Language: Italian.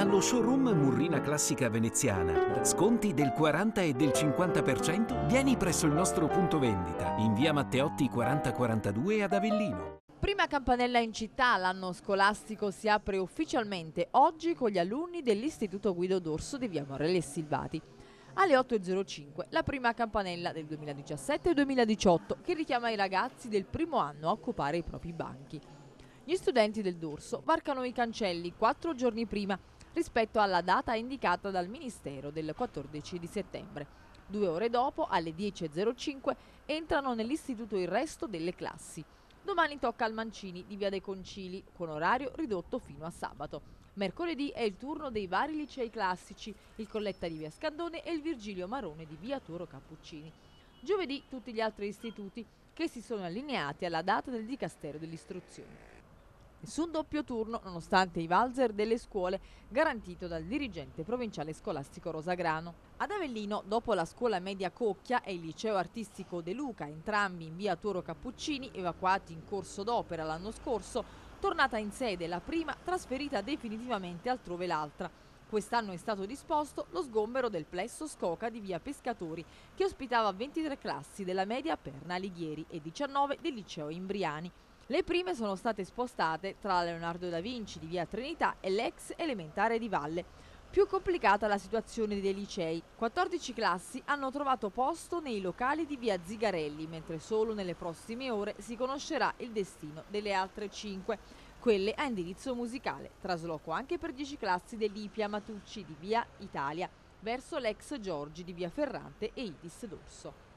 Allo showroom Murrina Classica Veneziana, sconti del 40 e del 50%, vieni presso il nostro punto vendita in via Matteotti 4042 ad Avellino. Prima campanella in città, l'anno scolastico si apre ufficialmente oggi con gli alunni dell'Istituto Guido d'Orso di via Morelli e Silvati. Alle 8.05 la prima campanella del 2017-2018 che richiama i ragazzi del primo anno a occupare i propri banchi. Gli studenti del Dorso varcano i cancelli quattro giorni prima rispetto alla data indicata dal Ministero del 14 di settembre. Due ore dopo, alle 10.05, entrano nell'istituto il resto delle classi. Domani tocca al Mancini di Via dei Concili, con orario ridotto fino a sabato. Mercoledì è il turno dei vari licei classici, il Colletta di Via Scandone e il Virgilio Marone di Via Toro Cappuccini. Giovedì tutti gli altri istituti che si sono allineati alla data del Dicastero dell'Istruzione. Nessun doppio turno, nonostante i valzer delle scuole, garantito dal dirigente provinciale scolastico Rosagrano. Ad Avellino, dopo la scuola media Cocchia e il liceo artistico De Luca, entrambi in via Toro Cappuccini, evacuati in corso d'opera l'anno scorso, tornata in sede la prima, trasferita definitivamente altrove l'altra. Quest'anno è stato disposto lo sgombero del plesso Scoca di via Pescatori, che ospitava 23 classi della media Perna Alighieri e 19 del liceo Imbriani. Le prime sono state spostate tra Leonardo da Vinci di via Trinità e l'ex elementare di Valle. Più complicata la situazione dei licei. 14 classi hanno trovato posto nei locali di via Zigarelli, mentre solo nelle prossime ore si conoscerà il destino delle altre 5, quelle a indirizzo musicale. Trasloco anche per 10 classi dell'Ipia Matucci di via Italia verso l'ex Giorgi di via Ferrante e Itis d'Orso.